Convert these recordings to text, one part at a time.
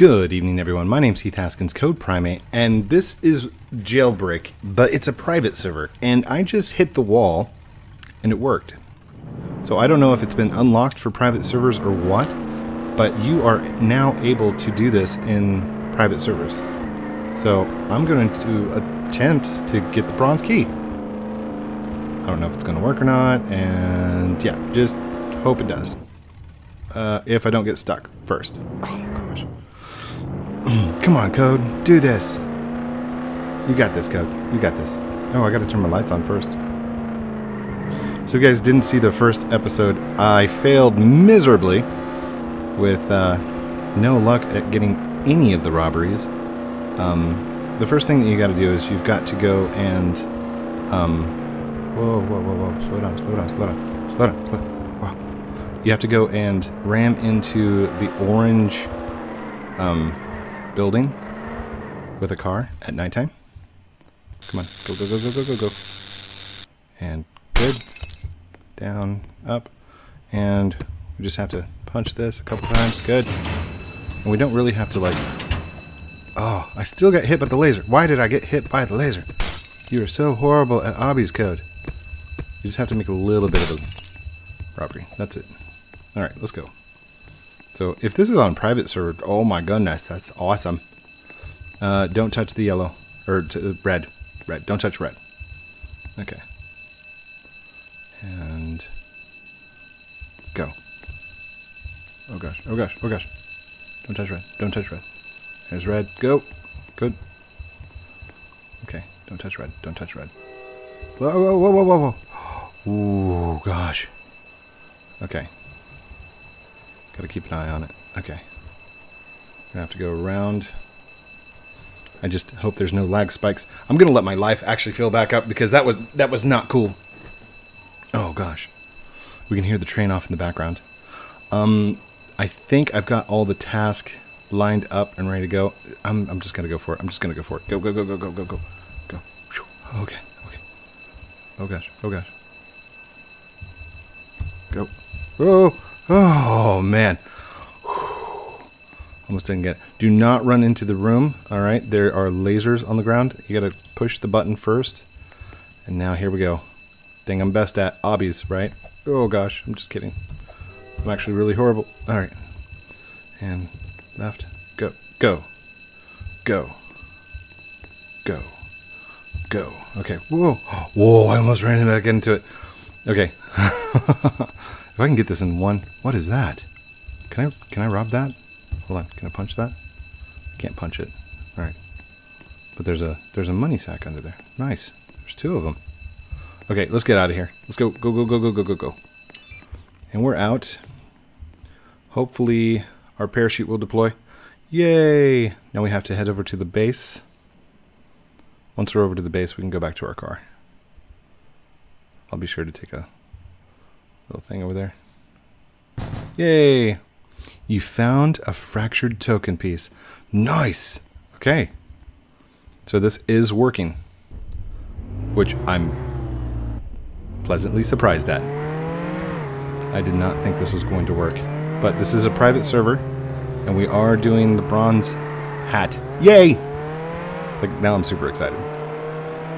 Good evening, everyone. My name's Heath Haskins, CodePrime8, and this is Jailbreak, but it's a private server. And I just hit the wall, and it worked. So I don't know if it's been unlocked for private servers or what, but you are now able to do this in private servers. So I'm going to attempt to get the bronze key. I don't know if it's going to work or not, and yeah, just hope it does. Uh, if I don't get stuck first. Oh, gosh. Come on, Code. Do this. You got this, Code. You got this. Oh, I gotta turn my lights on first. So you guys didn't see the first episode. I failed miserably with uh, no luck at getting any of the robberies. Um, the first thing that you gotta do is you've got to go and... Um, whoa, whoa, whoa, whoa. Slow down, slow down, slow down. Slow down, slow. You have to go and ram into the orange... Um, building with a car at nighttime. Come on, go, go, go, go, go, go, go. And good. Down, up. And we just have to punch this a couple times. Good. And we don't really have to like... Oh, I still got hit by the laser. Why did I get hit by the laser? You are so horrible at obby's code. You just have to make a little bit of a robbery. That's it. Alright, let's go. So if this is on private server, oh my goodness, that's awesome. Uh, don't touch the yellow, or red, red. Don't touch red. Okay. And go. Oh gosh, oh gosh, oh gosh. Don't touch red, don't touch red. There's red, go. Good. Okay, don't touch red, don't touch red. Whoa, whoa, whoa, whoa, whoa, whoa. Ooh, gosh. Okay, Gotta keep an eye on it. Okay. Gonna have to go around. I just hope there's no lag spikes. I'm gonna let my life actually fill back up because that was that was not cool. Oh gosh. We can hear the train off in the background. Um I think I've got all the task lined up and ready to go. I'm I'm just gonna go for it. I'm just gonna go for it. Go go go go go go go. Go. Okay, okay. Oh gosh, oh gosh. Go. Oh Oh, man. Almost didn't get it. Do not run into the room. All right, there are lasers on the ground. You got to push the button first. And now here we go. Thing I'm best at. Obbies, right? Oh, gosh. I'm just kidding. I'm actually really horrible. All right. And left. Go. Go. Go. Go. Go. Okay. Whoa. Whoa, I almost ran back into it. Okay. If I can get this in one, what is that? Can I can I rob that? Hold on, can I punch that? I can't punch it. All right, but there's a there's a money sack under there. Nice. There's two of them. Okay, let's get out of here. Let's go go go go go go go go. And we're out. Hopefully our parachute will deploy. Yay! Now we have to head over to the base. Once we're over to the base, we can go back to our car. I'll be sure to take a little thing over there. Yay! You found a fractured token piece. Nice! Okay. So this is working. Which I'm pleasantly surprised at. I did not think this was going to work. But this is a private server, and we are doing the bronze hat. Yay! Like, now I'm super excited.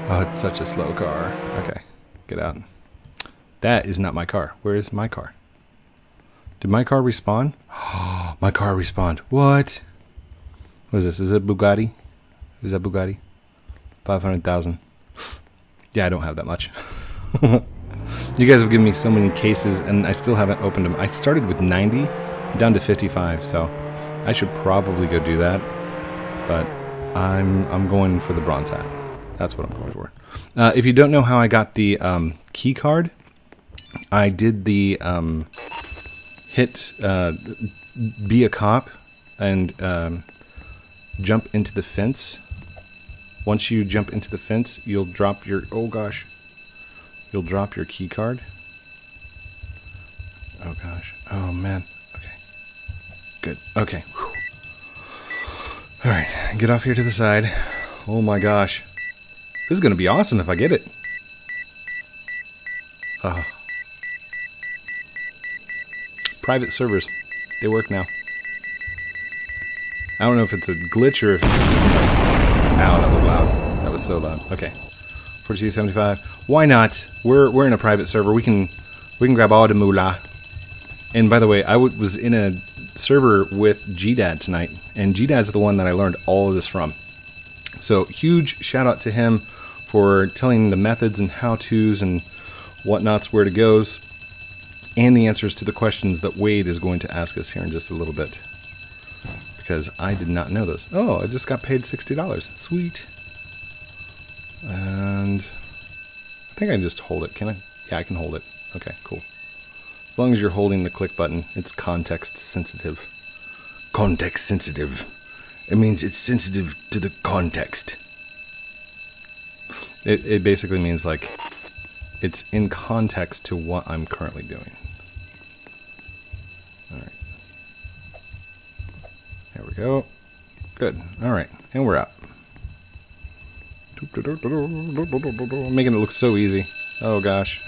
Oh, it's such a slow car. Okay, get out. That is not my car. Where is my car? Did my car respawn? My car respawned. What? What is this? Is it Bugatti? Is that Bugatti? 500,000. Yeah, I don't have that much. you guys have given me so many cases and I still haven't opened them. I started with 90 down to 55, so I should probably go do that. But I'm I'm going for the bronze hat. That's what I'm going for. Uh, if you don't know how I got the um, key card, I did the um, hit uh, be a cop and um, jump into the fence. Once you jump into the fence, you'll drop your oh gosh, you'll drop your key card. Oh gosh, oh man. Okay, good. Okay. Whew. All right, get off here to the side. Oh my gosh, this is gonna be awesome if I get it. Oh. Private servers. They work now. I don't know if it's a glitch or if it's. Ow, that was loud. That was so loud. Okay. 4275. Why not? We're we're in a private server. We can we can grab all the moolah. And by the way, I was in a server with GDad tonight, and GDad's the one that I learned all of this from. So huge shout out to him for telling the methods and how tos and whatnots where to goes, and the answers to the questions that Wade is going to ask us here in just a little bit. Because I did not know those. Oh, I just got paid sixty dollars. Sweet. And I think I just hold it. Can I? Yeah, I can hold it. Okay, cool. As long as you're holding the click button, it's context sensitive. Context sensitive. It means it's sensitive to the context. It, it basically means like it's in context to what I'm currently doing. Alright. There we go. Good. Alright. And we're out. Making it look so easy. Oh gosh.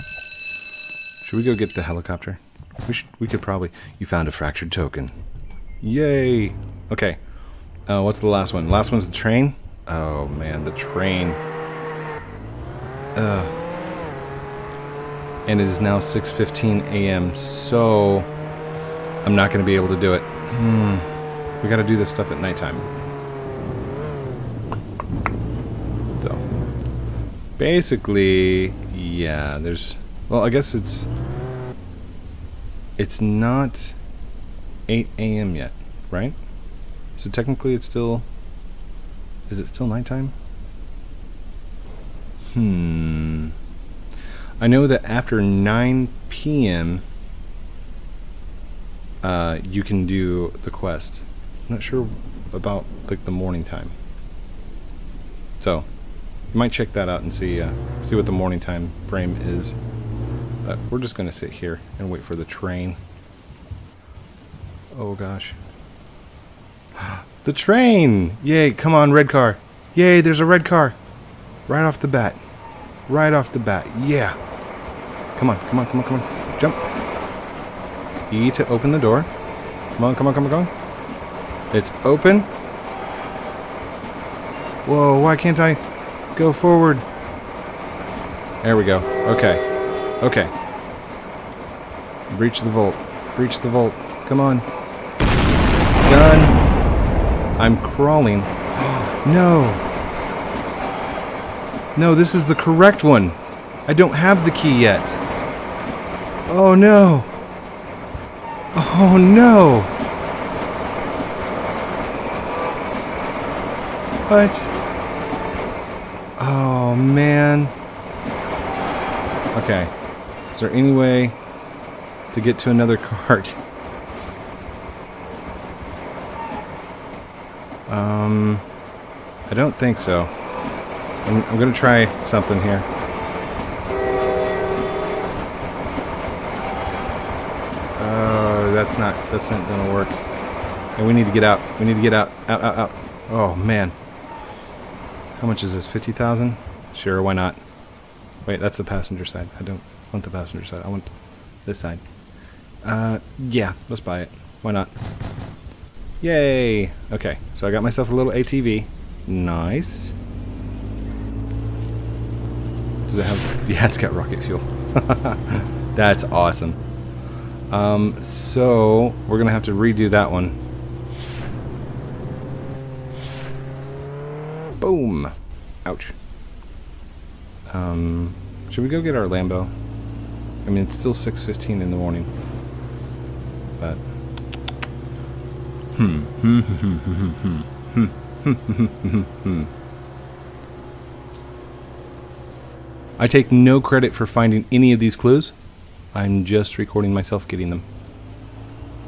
Should we go get the helicopter? We should. We could probably. You found a fractured token. Yay! Okay. Uh, what's the last one? Last one's the train. Oh man, the train. Uh. And it is now 6:15 a.m. So I'm not going to be able to do it. Hmm. We got to do this stuff at nighttime. So basically, yeah. There's. Well, I guess it's it's not 8 a.m. yet, right? So technically it's still is it still nighttime? Hmm. I know that after 9 p.m. Uh, you can do the quest. I'm not sure about like the morning time. So, you might check that out and see uh, see what the morning time frame is. But we're just to sit here and wait for the train. Oh gosh. The train! Yay, come on, red car. Yay, there's a red car. Right off the bat. Right off the bat. Yeah. Come on, come on, come on, come on. Jump. E to open the door. Come on, come on, come on, come on. It's open. Whoa, why can't I go forward? There we go. Okay. Okay. Breach the vault. Breach the vault. Come on. Done. I'm crawling. no. No, this is the correct one. I don't have the key yet. Oh no. Oh no. What? Oh man. Okay. Is there any way to get to another cart? Um, I don't think so. I'm, I'm gonna try something here. Uh, that's not that's not gonna work. And we need to get out. We need to get out. Out, out, out. Oh man. How much is this? Fifty thousand? Sure, why not? Wait, that's the passenger side. I don't want the passenger side. I want this side. Uh, yeah, let's buy it. Why not? Yay! Okay, so I got myself a little ATV. Nice. Does it have... Yeah, it's got rocket fuel. That's awesome. Um, so, we're going to have to redo that one. Boom! Ouch. Um, should we go get our Lambo? I mean, it's still 6.15 in the morning. But... Hmm. I take no credit for finding any of these clues. I'm just recording myself getting them.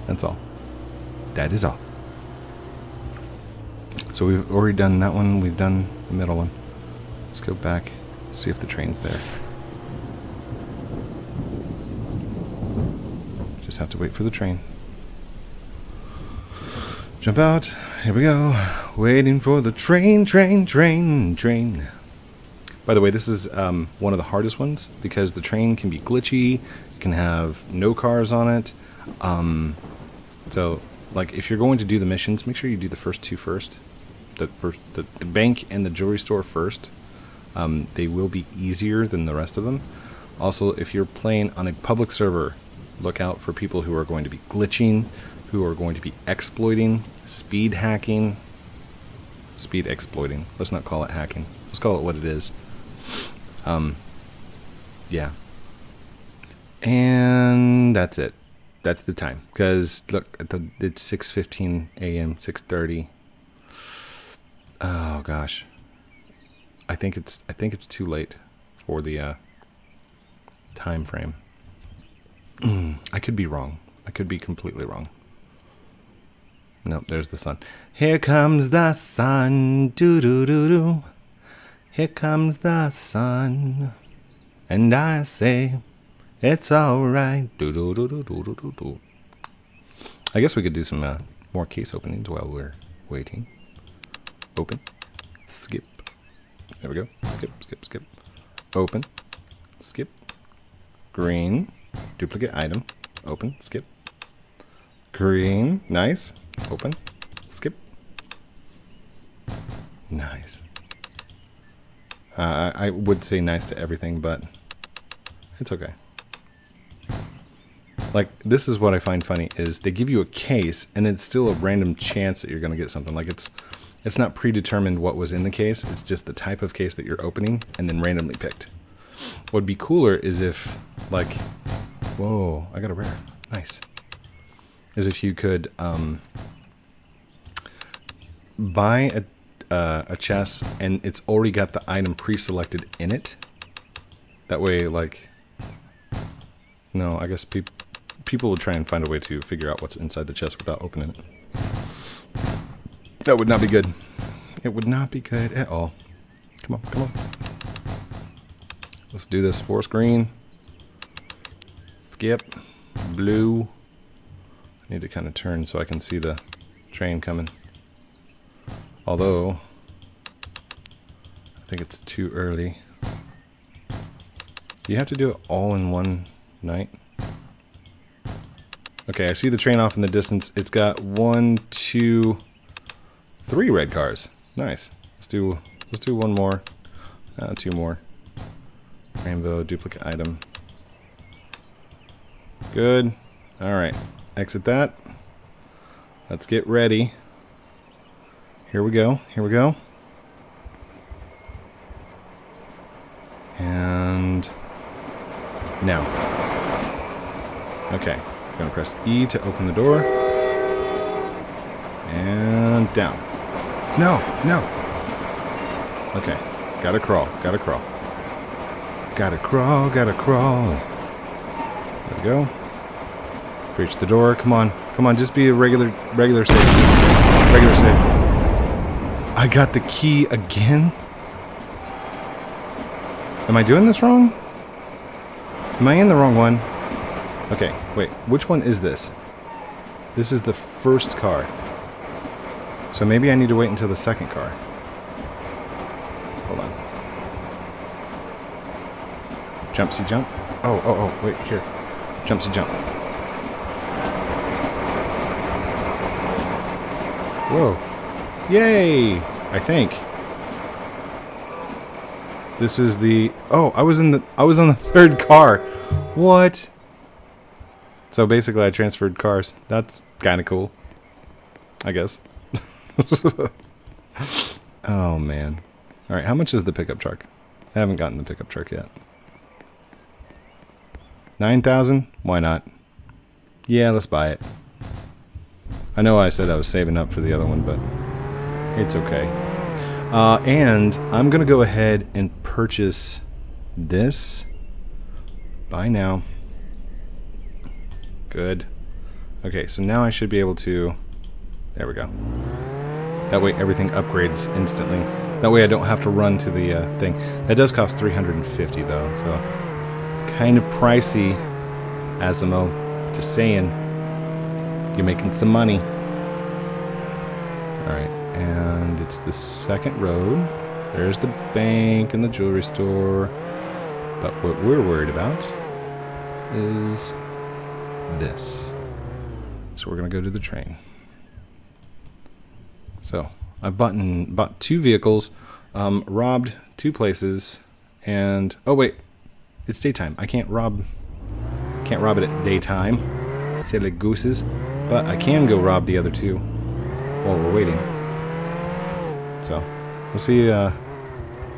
That's all. That is all. So we've already done that one. We've done the middle one. Let's go back, see if the train's there. Just have to wait for the train. Jump out. Here we go. Waiting for the train, train, train, train. By the way, this is um, one of the hardest ones because the train can be glitchy. It can have no cars on it. Um, so like if you're going to do the missions, make sure you do the first two first. The first, the, the bank and the jewelry store first. Um, they will be easier than the rest of them. Also, if you're playing on a public server, look out for people who are going to be glitching, who are going to be exploiting, speed hacking, speed exploiting. Let's not call it hacking. Let's call it what it is. Um, yeah. And that's it. That's the time. Because look, the, it's 6:15 a.m. 6:30. Oh gosh. I think it's I think it's too late for the uh, time frame. I could be wrong. I could be completely wrong. Nope, there's the sun. Here comes the sun. Do do do do. Here comes the sun. And I say, it's alright. Do do do do do do do do. I guess we could do some uh, more case openings while we're waiting. Open. Skip. There we go. Skip, skip, skip. Open. Skip. Green. Duplicate item. Open. Skip. Green. Nice. Open. Skip. Nice. Uh, I would say nice to everything, but it's okay. Like, this is what I find funny, is they give you a case, and it's still a random chance that you're going to get something. Like, it's it's not predetermined what was in the case, it's just the type of case that you're opening, and then randomly picked. What would be cooler is if, like, whoa, I got a rare. Nice. Is if you could um, buy a uh, a chest and it's already got the item pre-selected in it. That way, like, no, I guess people people will try and find a way to figure out what's inside the chest without opening it. That would not be good. It would not be good at all. Come on, come on. Let's do this. Force green. Skip. Blue. I need to kind of turn so I can see the train coming. Although, I think it's too early. Do you have to do it all in one night? Okay, I see the train off in the distance. It's got one, two, three red cars. Nice. Let's do let's do one more. Uh, two more. Rainbow duplicate item. Good. All right. Exit that. Let's get ready. Here we go. Here we go. And now. Okay. I'm going to press E to open the door. And down. No, no. Okay. Gotta crawl. Gotta crawl. Gotta crawl. Gotta crawl. There we go. Breach the door. Come on. Come on. Just be a regular, regular safe. Regular safe. I got the key again? Am I doing this wrong? Am I in the wrong one? Okay, wait. Which one is this? This is the first car. So maybe I need to wait until the second car. Hold on. Jump, see, jump. Oh, oh, oh, wait, here. Jump, see, jump. Whoa. Yay! I think. This is the Oh, I was in the I was on the third car. What? So basically I transferred cars. That's kind of cool. I guess. oh man. All right, how much is the pickup truck? I haven't gotten the pickup truck yet. 9,000? Why not? Yeah, let's buy it. I know I said I was saving up for the other one, but it's okay. Uh, and I'm going to go ahead and purchase this. Buy now. Good. Okay, so now I should be able to... There we go. That way everything upgrades instantly. That way I don't have to run to the uh, thing. That does cost 350 though, so... Kind of pricey, Asimo. Just saying. You're making some money. Alright and it's the second road. There's the bank and the jewelry store. But what we're worried about is this. So we're going to go to the train. So I've bought, in, bought two vehicles, um, robbed two places, and oh wait, it's daytime. I can't rob, can't rob it at daytime. Silly gooses. But I can go rob the other two while we're waiting. So we'll see. Uh,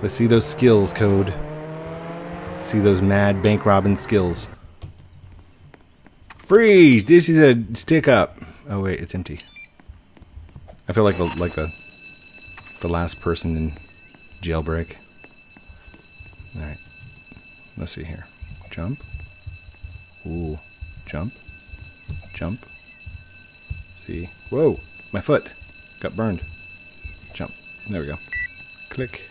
let's see those skills code. See those mad bank robbing skills. Freeze! This is a stick up. Oh wait, it's empty. I feel like the like the the last person in jailbreak. All right. Let's see here. Jump. Ooh. Jump. Jump. See. Whoa! My foot got burned. Jump. There we go. Click.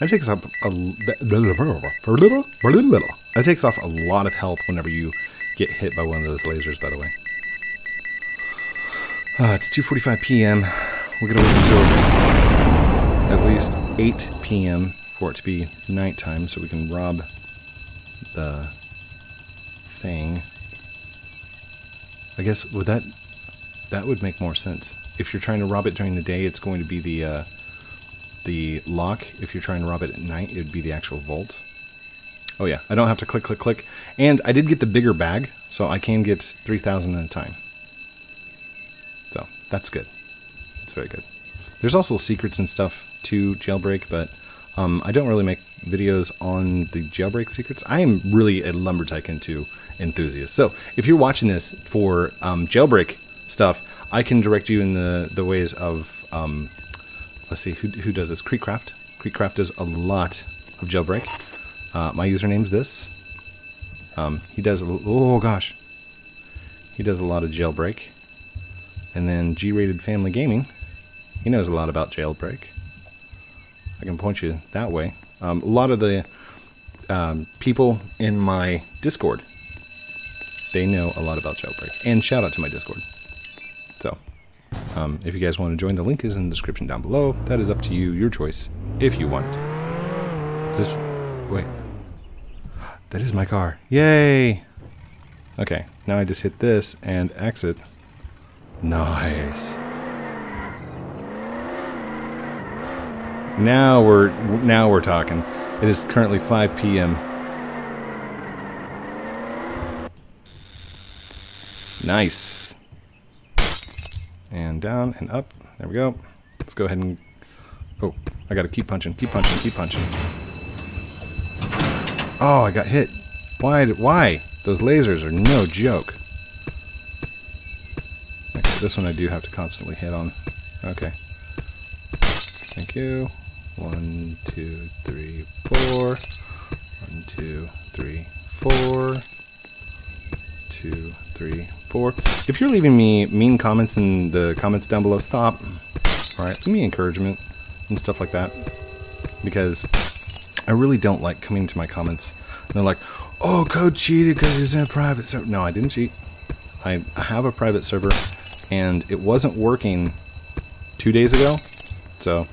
That takes up a that takes off a lot of health whenever you get hit by one of those lasers. By the way, uh, it's 2:45 p.m. We're gonna wait until at least 8 p.m. for it to be nighttime, so we can rob the thing. I guess would that that would make more sense. If you're trying to rob it during the day, it's going to be the uh, the lock. If you're trying to rob it at night, it would be the actual vault. Oh yeah, I don't have to click, click, click. And I did get the bigger bag, so I can get 3,000 at a time. So, that's good. That's very good. There's also secrets and stuff to Jailbreak, but um, I don't really make videos on the Jailbreak secrets. I am really a Lumber Tycoon 2 enthusiast. So, if you're watching this for um, Jailbreak stuff, I can direct you in the, the ways of um, let's see, who, who does this? KreekCraft. KreekCraft does a lot of jailbreak. Uh, my username's this. Um, he does, a, oh gosh. He does a lot of jailbreak. And then G-Rated Family Gaming. He knows a lot about jailbreak. I can point you that way. Um, a lot of the um, people in my Discord, they know a lot about jailbreak. And shout out to my Discord. So, um, if you guys want to join, the link is in the description down below. That is up to you, your choice, if you want. Is this... Wait. That is my car. Yay! Okay, now I just hit this and exit. Nice. Now we're now we're talking. It is currently 5 p.m. Nice and down and up. There we go. Let's go ahead and... Oh, I gotta keep punching, keep punching, keep punching. Oh, I got hit. Why? Why? Those lasers are no joke. This one I do have to constantly hit on. Okay. Thank you. One, two, three, four. One, two, three, four. Two, three, four. If you're leaving me mean comments in the comments down below, stop. Alright, give me encouragement and stuff like that. Because I really don't like coming to my comments and they're like, oh, code cheated because he's in a private server. No, I didn't cheat. I, have a private server and it wasn't working two days ago. So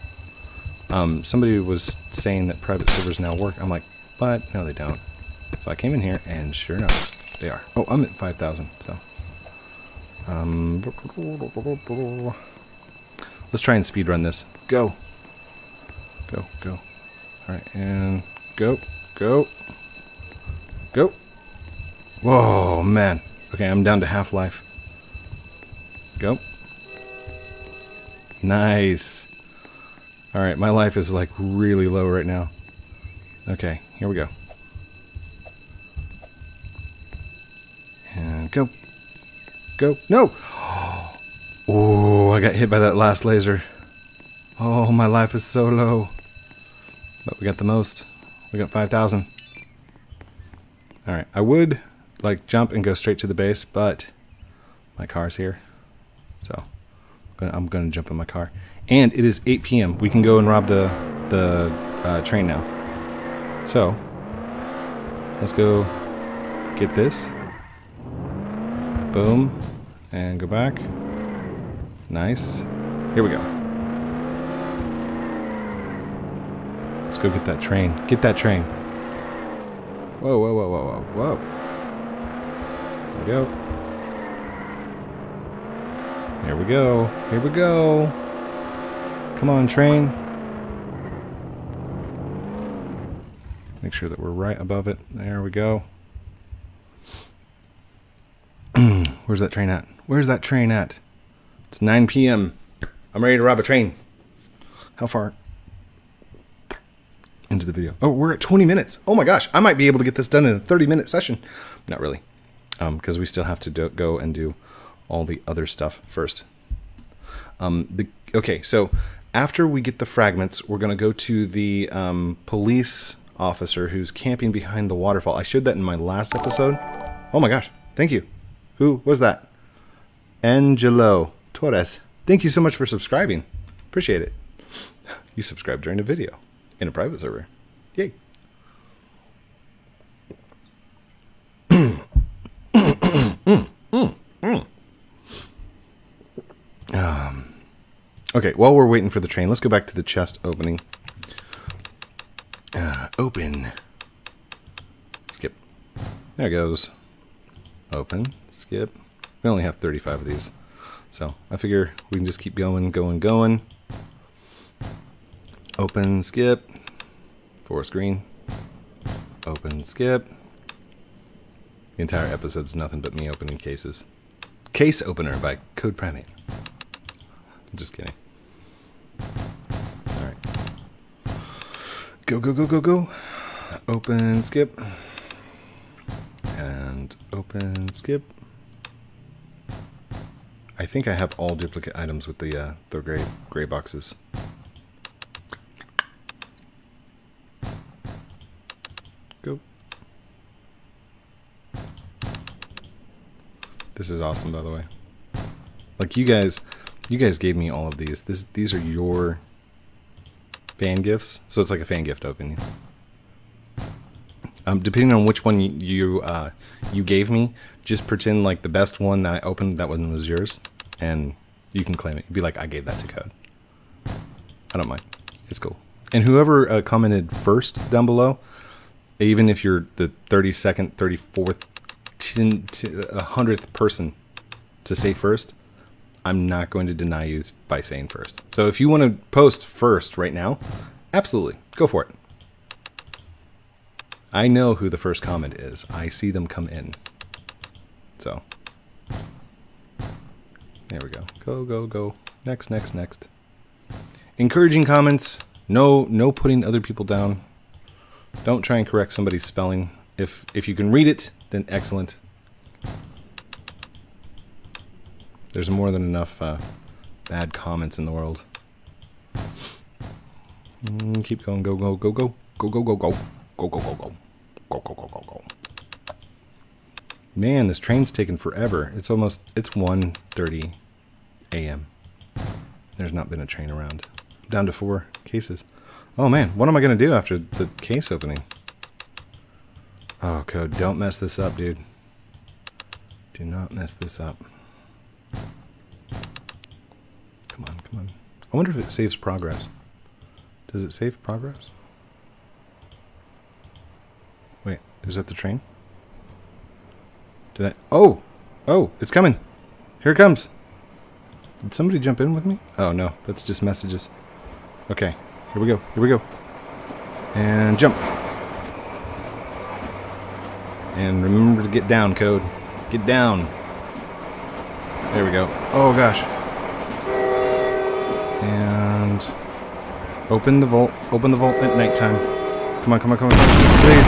um, somebody was saying that private servers now work. I'm like, but no, they don't. So I came in here and sure enough, they are. Oh, I'm at 5,000, so. Um, let's try and speed run this. Go. Go, go. Alright, and go, go, go. Whoa, man. Okay, I'm down to half life. Go. Nice. Alright, my life is like really low right now. Okay, here we go. And go. Go. No! Oh, I got hit by that last laser. Oh, my life is so low. But we got the most. We got 5,000. Alright, I would like jump and go straight to the base, but my car's here. So I'm going to jump in my car. And it is 8 p.m. We can go and rob the, the uh, train now. So let's go get this. Boom. And go back. Nice. Here we go. Let's go get that train. Get that train. Whoa, whoa, whoa, whoa, whoa, whoa. There we go. Here we go. Here we go. Come on, train. Make sure that we're right above it. There we go. Where's that train at? Where's that train at? It's 9 p.m. I'm ready to rob a train. How far into the video? Oh, we're at 20 minutes. Oh my gosh, I might be able to get this done in a 30 minute session. Not really, because um, we still have to do, go and do all the other stuff first. Um, the okay, so after we get the fragments, we're gonna go to the um, police officer who's camping behind the waterfall. I showed that in my last episode. Oh my gosh, thank you. Who was that? Angelo Torres. Thank you so much for subscribing. Appreciate it. You subscribed during the video in a private server. Yay. um, okay, while we're waiting for the train, let's go back to the chest opening. Uh, open. Skip. There it goes. Open. Skip. We only have 35 of these. So I figure we can just keep going, going, going. Open, skip. Forest green. Open, skip. The entire episode's nothing but me opening cases. Case Opener by CodePrime8. Just kidding. Alright. Go, go, go, go, go. Open, skip. And open, skip. I think I have all duplicate items with the uh, the gray gray boxes. This is awesome, by the way. Like you guys, you guys gave me all of these. This these are your fan gifts, so it's like a fan gift opening. Um, depending on which one you you, uh, you gave me, just pretend like the best one that I opened that one was yours, and you can claim it. Be like, I gave that to Code. I don't mind. It's cool. And whoever uh, commented first down below, even if you're the 32nd, 34th, 10, 100th person to say first, I'm not going to deny you by saying first. So if you want to post first right now, absolutely, go for it. I know who the first comment is. I see them come in. So, there we go. Go, go, go. Next, next, next. Encouraging comments. No, no putting other people down. Don't try and correct somebody's spelling. If if you can read it, then excellent. There's more than enough uh, bad comments in the world. Mm, keep going. Go, go, go, go. Go, go, go, go. Go, go, go, go. Go, go, go, go, go. Man, this train's taking forever. It's almost, it's 1.30 a.m. There's not been a train around. down to four cases. Oh man, what am I going to do after the case opening? Oh, code, don't mess this up, dude. Do not mess this up. Come on, come on. I wonder if it saves progress. Does it save progress? Wait, is that the train? Did I? Oh! Oh, it's coming! Here it comes! Did somebody jump in with me? Oh no, that's just messages. Okay, here we go, here we go. And jump! And remember to get down, code. Get down! There we go. Oh gosh. And open the vault. Open the vault at nighttime. Come on, come on, come on, please.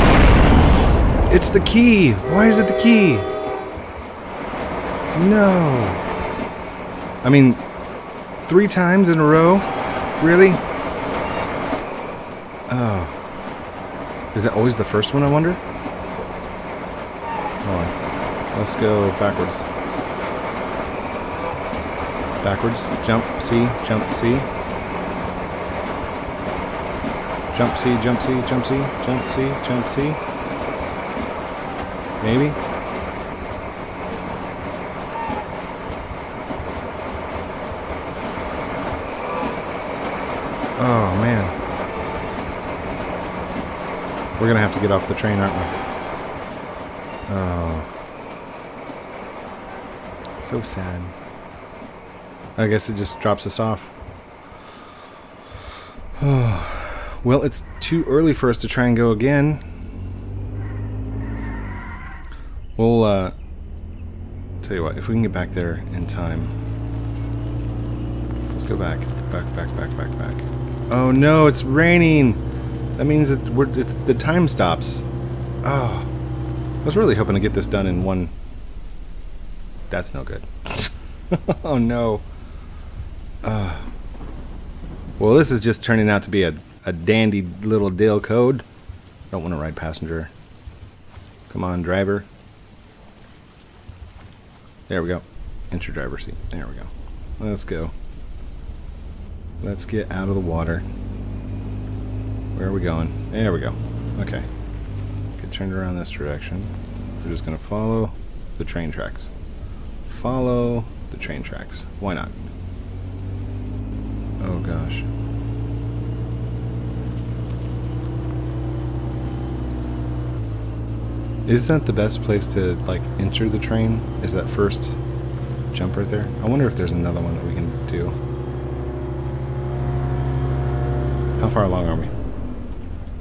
It's the key! Why is it the key? No. I mean, three times in a row? Really? Oh. Is it always the first one, I wonder? Let's go backwards. Backwards. Jump, C, jump, C. Jump C, jump C, jump C, jump C, jump C. Maybe? Oh, man. We're going to have to get off the train, aren't we? Oh. So sad. I guess it just drops us off. well, it's too early for us to try and go again. We'll, uh, tell you what, if we can get back there in time. Let's go back. Back, back, back, back, back. Oh no, it's raining! That means that we're, the time stops. Oh. I was really hoping to get this done in one... That's no good. oh no. Uh. Well, this is just turning out to be a, a dandy little Dale code. Don't want to ride passenger. Come on, driver. There we go. Enter driver seat. There we go. Let's go. Let's get out of the water. Where are we going? There we go. Okay. Get turned around this direction. We're just going to follow the train tracks. Follow the train tracks. Why not? Oh gosh. Is that the best place to like enter the train? Is that first jump right there? I wonder if there's another one that we can do. How far along are we?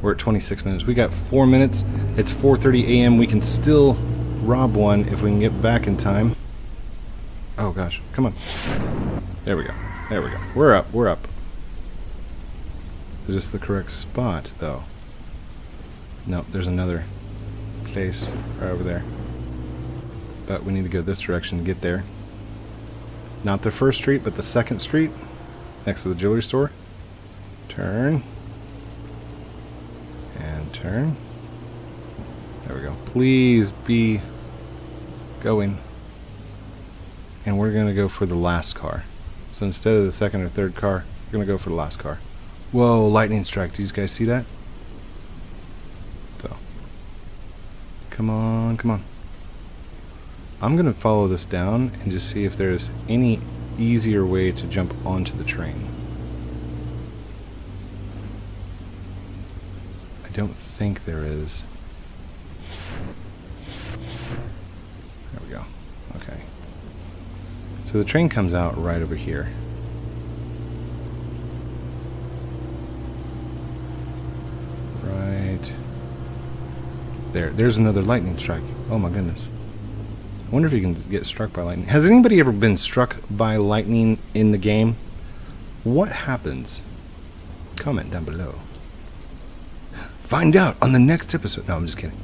We're at 26 minutes. We got four minutes. It's 4.30 a.m. We can still rob one if we can get back in time. Oh gosh, come on. There we go. There we go. We're up, we're up. Is this the correct spot, though? No, there's another place right over there. But we need to go this direction to get there. Not the first street, but the second street, next to the jewelry store. Turn. And turn. There we go. Please be going. And we're going to go for the last car. So instead of the second or third car, we're going to go for the last car. Whoa, lightning strike. Do you guys see that? So. Come on, come on. I'm going to follow this down and just see if there's any easier way to jump onto the train. I don't think there is. There we go. Okay. So the train comes out right over here. Right. There. There's another lightning strike. Oh my goodness. I wonder if you can get struck by lightning. Has anybody ever been struck by lightning in the game? What happens? Comment down below. Find out on the next episode. No, I'm just kidding.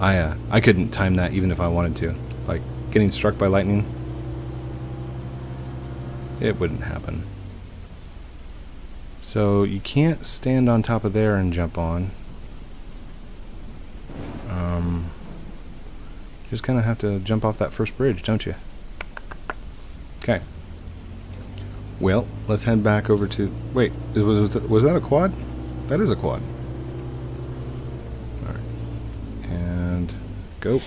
I uh, I couldn't time that even if I wanted to. Like getting struck by lightning. It wouldn't happen. So you can't stand on top of there and jump on. Um, just kind of have to jump off that first bridge, don't you? Okay. Well, let's head back over to. Wait, was was that a quad? That is a quad. Alright. And go.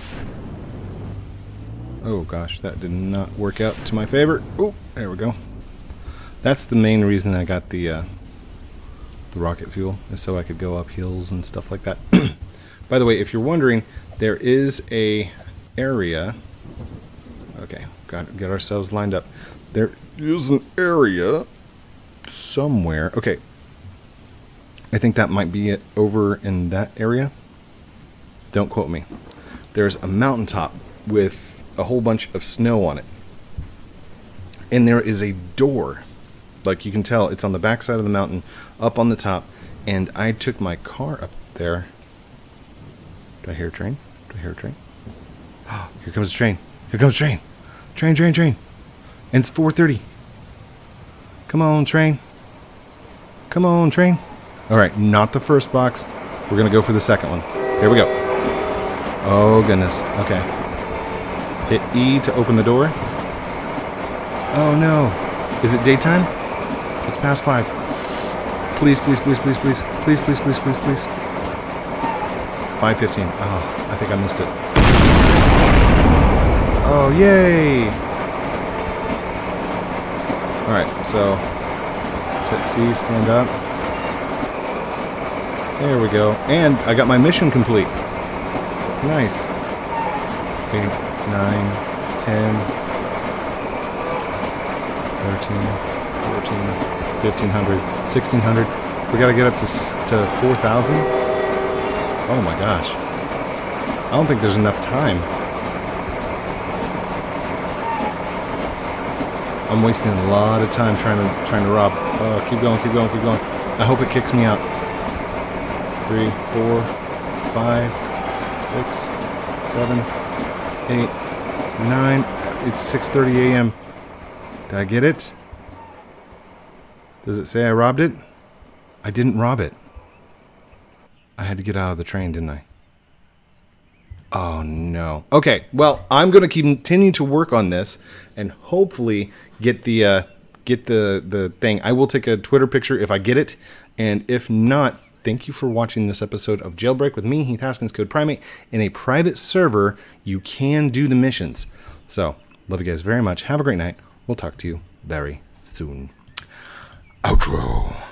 Oh gosh, that did not work out to my favor. Oh, there we go. That's the main reason I got the uh, the rocket fuel, is so I could go up hills and stuff like that. By the way, if you're wondering, there is a area. Okay, got get ourselves lined up. There is an area somewhere. Okay, I think that might be it over in that area. Don't quote me there's a mountaintop with a whole bunch of snow on it. And there is a door. Like you can tell, it's on the backside of the mountain, up on the top. And I took my car up there. Do I hear a train? Do I hear a train? Oh, here comes a train. Here comes a train. Train, train, train. And it's 4.30. Come on, train. Come on, train. All right, not the first box. We're going to go for the second one. Here we go. Oh, goodness. Okay. Hit E to open the door. Oh, no. Is it daytime? It's past five. Please, please, please, please, please. Please, please, please, please, please. 5.15. Oh, ah, I think I missed it. Oh, yay! Alright, so... Set C, stand up. There we go. And I got my mission complete. Nice. Eight, nine, ten. 1500, 1600. We got to get up to, to 4,000. Oh my gosh. I don't think there's enough time. I'm wasting a lot of time trying to trying to rob. Oh, keep going, keep going, keep going. I hope it kicks me out. Three, four, five, six, seven, eight, nine. It's 6:30 a.m. Did I get it? Does it say I robbed it? I didn't rob it. I had to get out of the train, didn't I? Oh no. Okay, well, I'm going to continue to work on this and hopefully get the uh, get the the thing. I will take a Twitter picture if I get it, and if not, thank you for watching this episode of Jailbreak with me, Heath Haskins, CodePrime8. In a private server, you can do the missions. So, love you guys very much. Have a great night. We'll talk to you very soon. Outro.